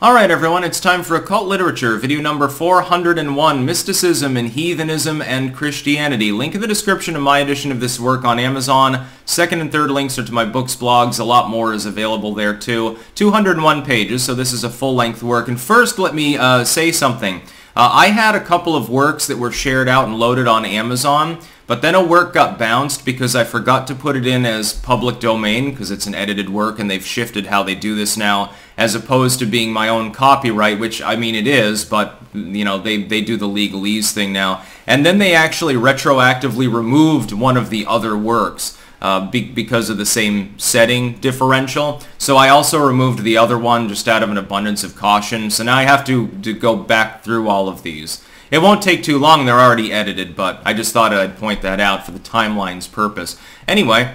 Alright everyone, it's time for Occult Literature, video number 401, Mysticism in Heathenism and Christianity. Link in the description of my edition of this work on Amazon. Second and third links are to my books, blogs, a lot more is available there too. 201 pages, so this is a full-length work. And first, let me uh, say something. Uh, I had a couple of works that were shared out and loaded on Amazon. But then a work got bounced because I forgot to put it in as public domain because it's an edited work and they've shifted how they do this now as opposed to being my own copyright, which I mean it is, but you know, they, they do the legalese thing now. And then they actually retroactively removed one of the other works. Uh, be because of the same setting differential. So I also removed the other one just out of an abundance of caution. So now I have to, to go back through all of these. It won't take too long, they're already edited, but I just thought I'd point that out for the timeline's purpose. Anyway,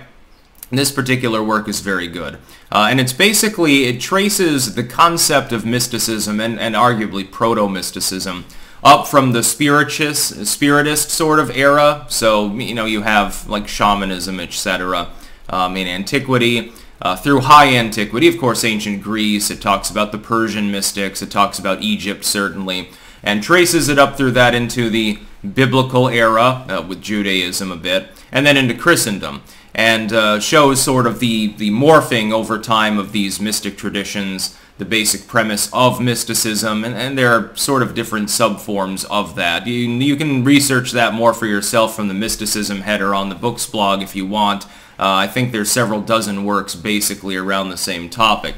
this particular work is very good. Uh, and it's basically, it traces the concept of mysticism and, and arguably proto-mysticism up from the spiritist, spiritist sort of era. So, you know, you have like shamanism, etc. Um, in antiquity. Uh, through high antiquity, of course, ancient Greece. It talks about the Persian mystics. It talks about Egypt, certainly and traces it up through that into the biblical era uh, with Judaism a bit, and then into Christendom, and uh, shows sort of the, the morphing over time of these mystic traditions, the basic premise of mysticism, and, and there are sort of different subforms of that. You, you can research that more for yourself from the mysticism header on the books blog if you want. Uh, I think there's several dozen works basically around the same topic.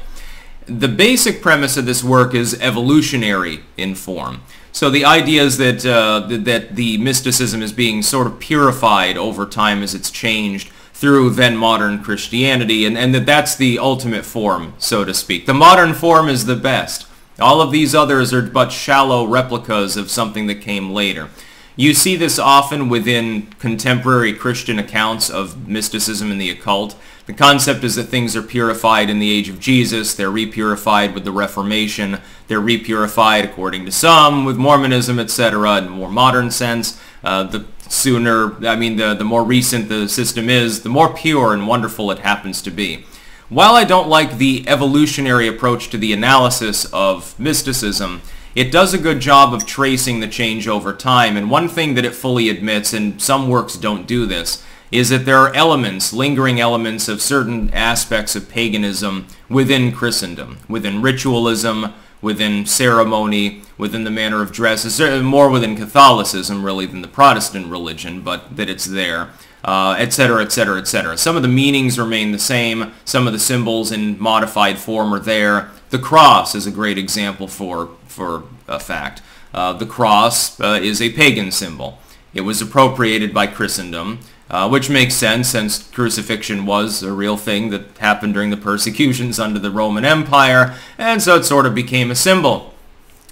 The basic premise of this work is evolutionary in form. So the idea is that, uh, that the mysticism is being sort of purified over time as it's changed through then modern Christianity, and, and that that's the ultimate form, so to speak. The modern form is the best. All of these others are but shallow replicas of something that came later. You see this often within contemporary Christian accounts of mysticism and the occult. The concept is that things are purified in the age of Jesus, they're repurified with the Reformation, they're repurified according to some with Mormonism, etc., in a more modern sense. Uh, the sooner, I mean, the, the more recent the system is, the more pure and wonderful it happens to be. While I don't like the evolutionary approach to the analysis of mysticism, it does a good job of tracing the change over time, and one thing that it fully admits, and some works don't do this, is that there are elements, lingering elements of certain aspects of paganism within Christendom, within ritualism, within ceremony, within the manner of dress, more within Catholicism really than the Protestant religion, but that it's there, etc., etc., etc. Some of the meanings remain the same, some of the symbols in modified form are there. The cross is a great example for for a fact. Uh, the cross uh, is a pagan symbol. It was appropriated by Christendom, uh, which makes sense since crucifixion was a real thing that happened during the persecutions under the Roman Empire, and so it sort of became a symbol.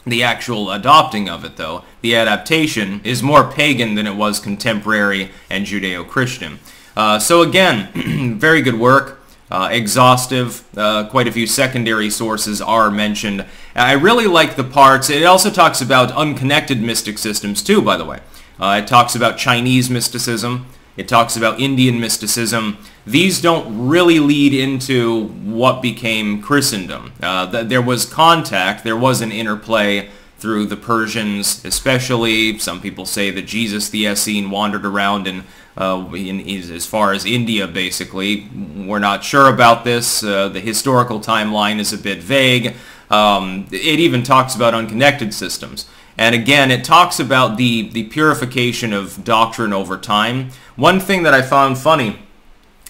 The actual adopting of it, though, the adaptation, is more pagan than it was contemporary and Judeo-Christian. Uh, so again, very good work uh, exhaustive. Uh, quite a few secondary sources are mentioned. I really like the parts. It also talks about unconnected mystic systems too, by the way. Uh, it talks about Chinese mysticism. It talks about Indian mysticism. These don't really lead into what became Christendom. Uh, th there was contact. There was an interplay through the Persians, especially. Some people say that Jesus the Essene wandered around and uh, in, in, as far as India, basically. We're not sure about this. Uh, the historical timeline is a bit vague. Um, it even talks about unconnected systems. And again, it talks about the, the purification of doctrine over time. One thing that I found funny,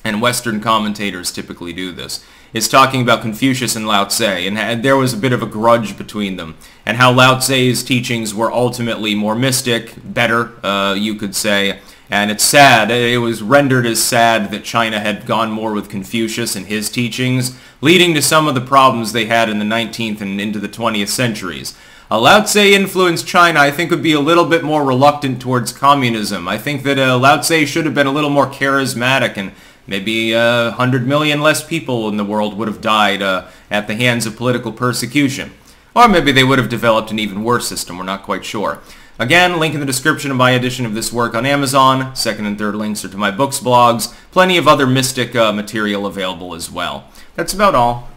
and Western commentators typically do this, is talking about Confucius and Lao Tse, and there was a bit of a grudge between them, and how Lao Tse's teachings were ultimately more mystic, better, uh, you could say, and it's sad, it was rendered as sad that China had gone more with Confucius and his teachings, leading to some of the problems they had in the 19th and into the 20th centuries. A Lao Tse influenced China, I think, would be a little bit more reluctant towards communism. I think that uh, Lao Tse should have been a little more charismatic and maybe uh, 100 million less people in the world would have died uh, at the hands of political persecution. Or maybe they would have developed an even worse system, we're not quite sure. Again, link in the description of my edition of this work on Amazon. Second and third links are to my books, blogs, plenty of other mystic uh, material available as well. That's about all.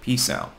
Peace out.